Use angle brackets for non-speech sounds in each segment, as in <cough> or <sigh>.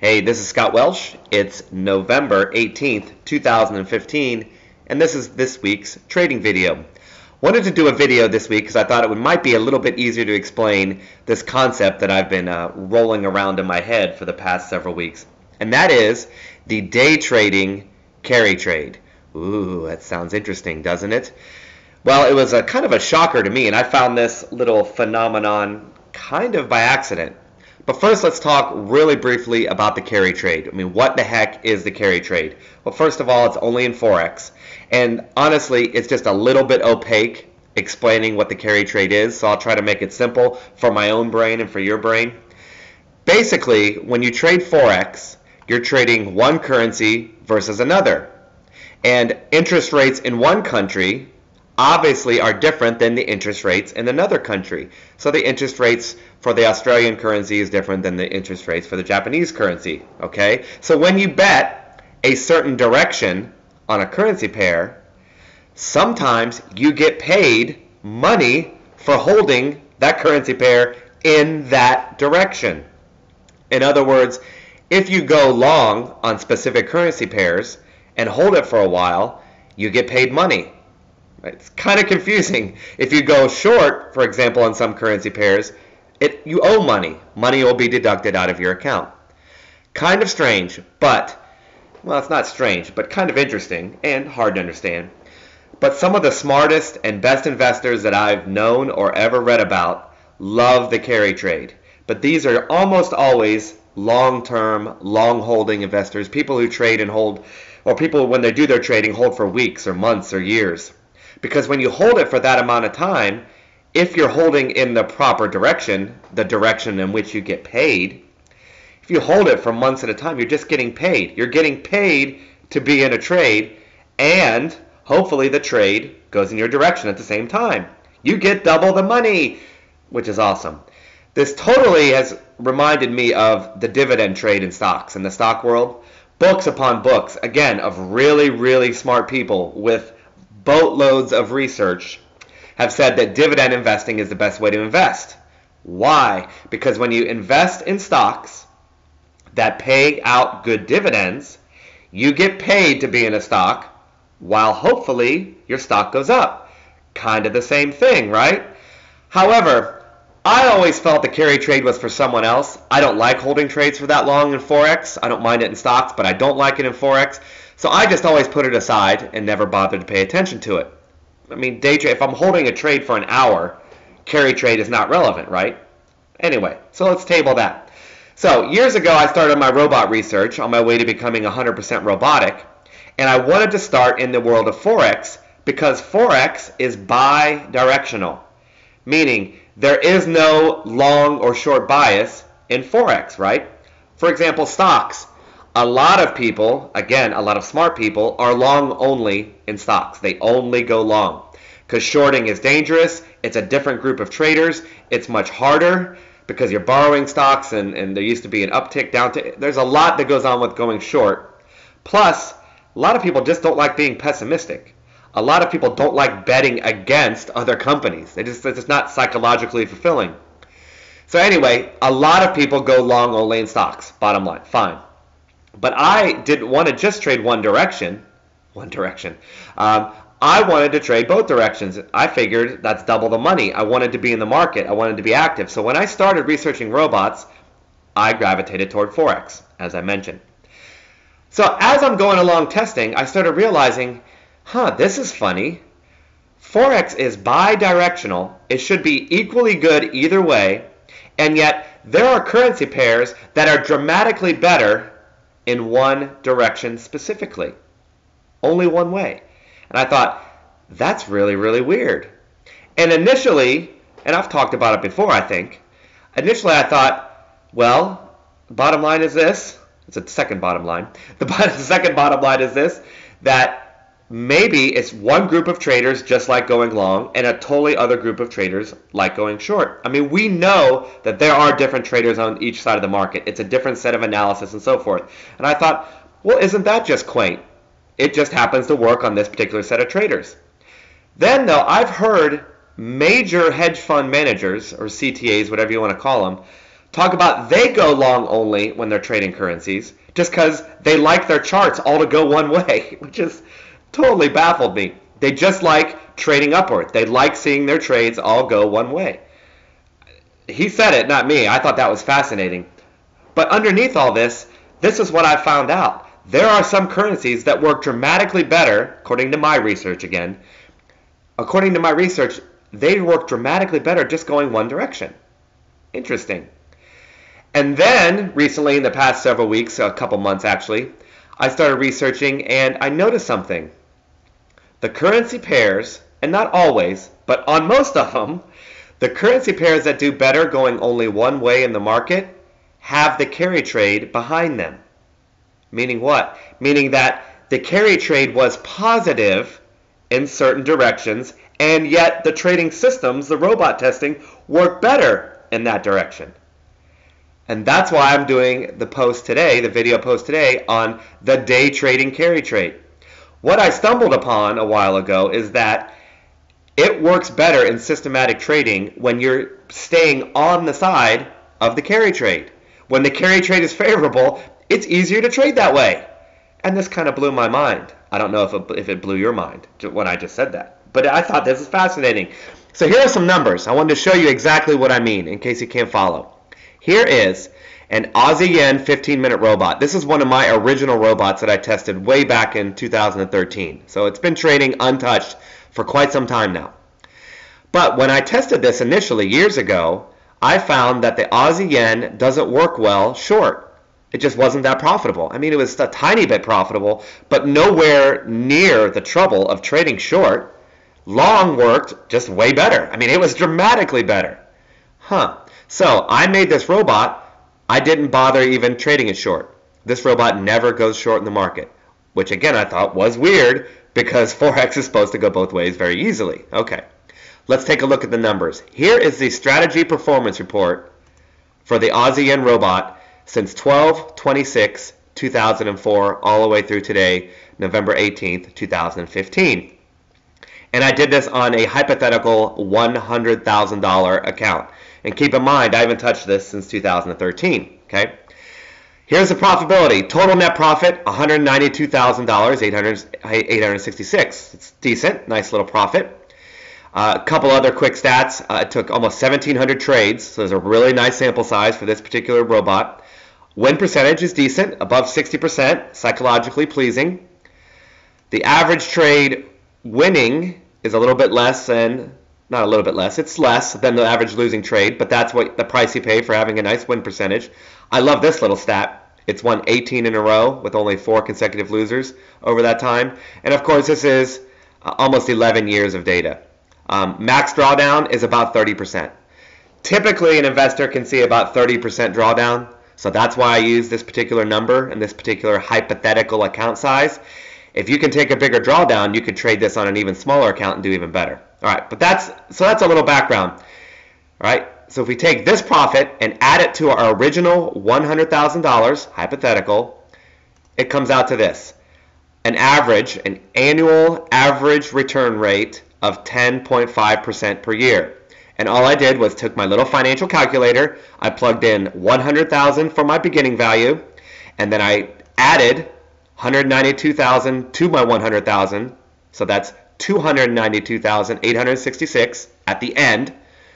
Hey, this is Scott Welsh. It's November 18th, 2015, and this is this week's trading video. Wanted to do a video this week because I thought it would, might be a little bit easier to explain this concept that I've been uh, rolling around in my head for the past several weeks, and that is the day trading carry trade. Ooh, that sounds interesting, doesn't it? Well, it was a kind of a shocker to me, and I found this little phenomenon kind of by accident. But first, let's talk really briefly about the carry trade. I mean, what the heck is the carry trade? Well, first of all, it's only in Forex. And honestly, it's just a little bit opaque explaining what the carry trade is. So I'll try to make it simple for my own brain and for your brain. Basically, when you trade Forex, you're trading one currency versus another. And interest rates in one country obviously are different than the interest rates in another country. So the interest rates for the Australian currency is different than the interest rates for the Japanese currency, okay? So when you bet a certain direction on a currency pair, sometimes you get paid money for holding that currency pair in that direction. In other words, if you go long on specific currency pairs and hold it for a while, you get paid money. It's kind of confusing. If you go short, for example, on some currency pairs, it you owe money. Money will be deducted out of your account. Kind of strange, but well, it's not strange, but kind of interesting and hard to understand. But some of the smartest and best investors that I've known or ever read about love the carry trade. But these are almost always long-term, long-holding investors, people who trade and hold or people when they do their trading hold for weeks or months or years. Because when you hold it for that amount of time, if you're holding in the proper direction, the direction in which you get paid, if you hold it for months at a time, you're just getting paid. You're getting paid to be in a trade, and hopefully the trade goes in your direction at the same time. You get double the money, which is awesome. This totally has reminded me of the dividend trade in stocks in the stock world. Books upon books, again, of really, really smart people with boatloads of research have said that dividend investing is the best way to invest. Why? Because when you invest in stocks that pay out good dividends, you get paid to be in a stock while hopefully your stock goes up. Kind of the same thing, right? However, I always felt the carry trade was for someone else. I don't like holding trades for that long in Forex. I don't mind it in stocks, but I don't like it in Forex. So I just always put it aside and never bothered to pay attention to it. I mean, day trade, if I'm holding a trade for an hour, carry trade is not relevant, right? Anyway, so let's table that. So years ago, I started my robot research on my way to becoming 100% robotic, and I wanted to start in the world of Forex because Forex is bi-directional, meaning there is no long or short bias in Forex, right? For example, stocks a lot of people, again, a lot of smart people, are long only in stocks. They only go long. Because shorting is dangerous. It's a different group of traders. It's much harder because you're borrowing stocks and, and there used to be an uptick, down to. There's a lot that goes on with going short. Plus, a lot of people just don't like being pessimistic. A lot of people don't like betting against other companies. Just, it's just not psychologically fulfilling. So anyway, a lot of people go long only in stocks. Bottom line, fine. But I didn't want to just trade one direction. One direction. Um, I wanted to trade both directions. I figured that's double the money. I wanted to be in the market. I wanted to be active. So when I started researching robots, I gravitated toward Forex, as I mentioned. So as I'm going along testing, I started realizing, huh, this is funny. Forex is bi-directional. It should be equally good either way. And yet there are currency pairs that are dramatically better in one direction specifically. Only one way. And I thought, that's really, really weird. And initially, and I've talked about it before, I think, initially I thought, well, bottom line is this. It's a second bottom line. <laughs> The, the second bottom line is this that maybe it's one group of traders just like going long and a totally other group of traders like going short. I mean, we know that there are different traders on each side of the market. It's a different set of analysis and so forth. And I thought, well, isn't that just quaint? It just happens to work on this particular set of traders. Then, though, I've heard major hedge fund managers, or CTAs, whatever you want to call them, talk about they go long only when they're trading currencies just because they like their charts all to go one <laughs> way, which is totally baffled me. They just like trading upward. They like seeing their trades all go one way. He said it, not me. I thought that was fascinating. But underneath all this, this is what I found out. There are some currencies that work dramatically better, according to my research again. According to my research, they work dramatically better just going one direction. Interesting. And then, recently, in the past several weeks, a couple months actually, I started researching and I noticed something. The currency pairs, and not always, but on most of them, the currency pairs that do better going only one way in the market have the carry trade behind them. Meaning what? Meaning that the carry trade was positive in certain directions, and yet the trading systems, the robot testing, work better in that direction. And that's why I'm doing the post today, the video post today, on the day trading carry trade. What I stumbled upon a while ago is that it works better in systematic trading when you're staying on the side of the carry trade. When the carry trade is <laughs> favorable, it's easier to trade that way. And this kind of blew my mind. I don't know if it, if it blew your mind when I just said that. But I thought this is fascinating. So here are some numbers. I wanted to show you exactly what I mean in case you can't follow. Here is an Aussie Yen 15 minute robot. This is one of my original robots that I tested way back in 2013. So it's been trading untouched for quite some time now. But when I tested this initially years ago, I found that the Aussie Yen doesn't work well short. It just wasn't that profitable. I mean, it was a tiny bit profitable, but nowhere near the trouble of trading short. Long worked just way better. I mean, it was dramatically better. Huh. So I made this robot. I didn't bother even trading it short. This robot never goes short in the market, which again I thought was weird because <laughs> Forex is supposed to go both ways very easily. Okay. Let's take a look at the numbers. Here is the strategy performance report for the Aussie Yen robot since 12 26 2004 all the way through today, November 18th, 2015. And I did this on a hypothetical $100,000 account. And keep in mind, I haven't touched this since 2013. Okay. Here's the profitability. Total net profit, $192,000, 866. It's decent, nice little profit. Uh, a couple other quick stats. Uh, it took almost 1,700 trades, so there's a really nice sample size for this particular robot. Win percentage is decent, above 60%, psychologically pleasing. The average trade winning is a little bit less than, not a little bit less, it's less than the average losing trade, but that's what the price you pay for having a nice win percentage. I love this little stat. It's won 18 in a row with only four consecutive losers over that time. And of course, this is uh, almost 11 years of data. Um, max drawdown is about 30%. Typically, an investor can see about 30% drawdown. So that's why I use this particular number and this particular hypothetical account size. If you can take a bigger drawdown, you could trade this on an even smaller account and do even better. All right, but that's so that's a little background. All right, so if we take this profit and add it to our original $100,000 hypothetical, it comes out to this. An average, an annual average return rate of 10.5% per year. And all I did was took my little financial calculator, I plugged in 100,000 for my beginning value, and then I added 192,000 to my 100,000. So that's 292,866 at the end.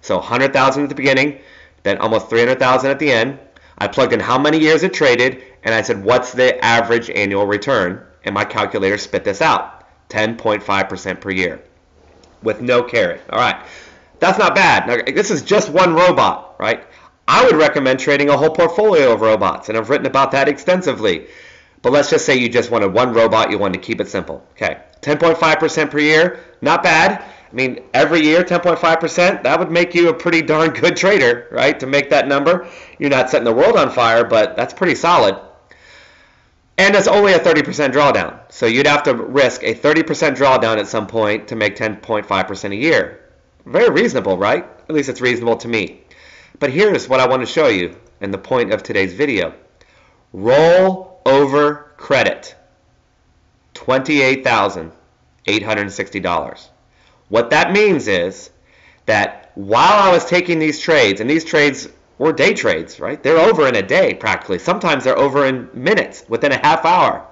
So 100,000 at the beginning, then almost 300,000 at the end. I plugged in how many years it traded, and I said, what's the average annual return? And my calculator spit this out 10.5% per year with no carry. All right. That's not bad. Now, this is just one robot, right? I would recommend trading a whole portfolio of robots, and I've written about that extensively. But let's just say you just wanted one robot, you wanted to keep it simple. Okay, 10.5% per year, not bad. I mean, every year, 10.5%, that would make you a pretty darn good trader, right? To make that number. You're not setting the world on fire, but that's pretty solid. And it's only a 30% drawdown. So you'd have to risk a 30% drawdown at some point to make 10.5% a year. Very reasonable, right? At least it's reasonable to me. But here's what I want to show you and the point of today's video. Roll over credit. $28,860. What that means is that while I was taking these trades, and these trades were day trades, right? They're over in a day practically. Sometimes they're over in minutes, within a half hour.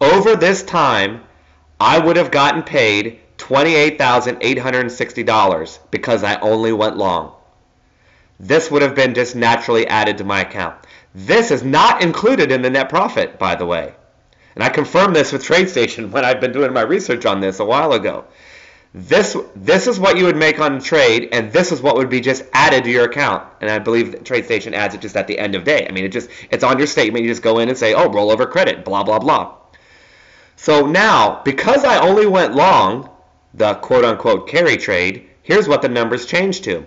Over this time, I would have gotten paid $28,860 because I only went long. This would have been just naturally added to my account. This is not included in the net profit, by the way. And I confirmed this with TradeStation when I've been doing my research on this a while ago. This this is what you would make on trade, and this is what would be just added to your account. And I believe TradeStation adds it just at the end of day. I mean, it just it's on your statement. You just go in and say, oh, rollover credit, blah blah blah. So now, because I only went long, the quote unquote carry trade, here's what the numbers changed to.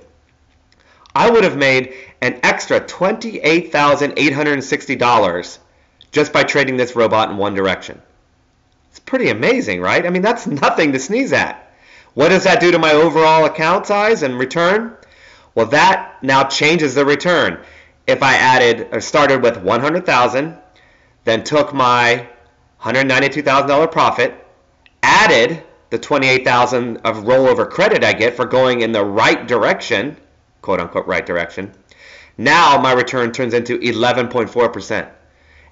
I would have made an extra $28,860 just by trading this robot in one direction. It's pretty amazing, right? I mean, that's nothing to sneeze at. What does that do to my overall account size and return? Well, that now changes the return. If I added or started with 100,000, then took my $192,000 profit, added the 28,000 of rollover credit I get for going in the right direction, quote unquote right direction. Now my return turns into 11.4%.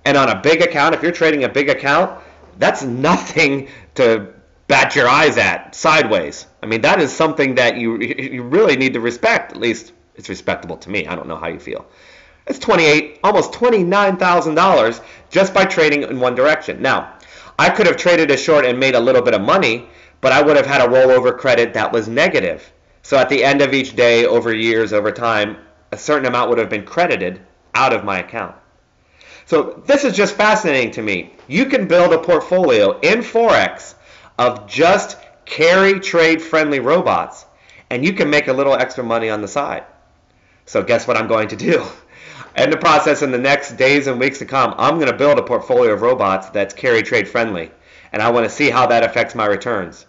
And on a big account, if you're trading a big account, that's nothing to bat your eyes at sideways. I mean, that is something that you you really need to respect. At least it's respectable to me. I don't know how you feel. It's 28, almost $29,000 just by trading in one direction. Now, I could have traded a short and made a little bit of money, but I would have had a rollover credit that was negative. So at the end of each day, over years, over time, a certain amount would have been credited out of my account. So this is just fascinating to me. You can build a portfolio in Forex of just carry trade friendly robots and you can make a little extra money on the side. So guess what I'm going to do? <laughs> In the process in the next days and weeks to come, I'm going to build a portfolio of robots that's carry trade friendly and I want to see how that affects my returns.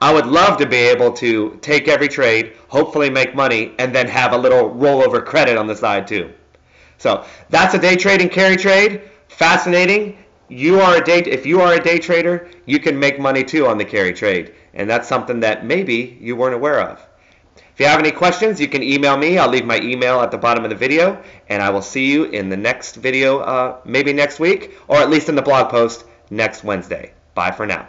I would love to be able to take every trade, hopefully make money, and then have a little rollover credit on the side too. So that's a day trading carry trade. Fascinating you are a day if you are a day trader, you can make money too on the carry trade, and that's something that maybe you weren't aware of. If you have any questions, you can email me. I'll leave my email at the bottom of the video, and I will see you in the next video, uh, maybe next week, or at least in the blog post next Wednesday. Bye for now.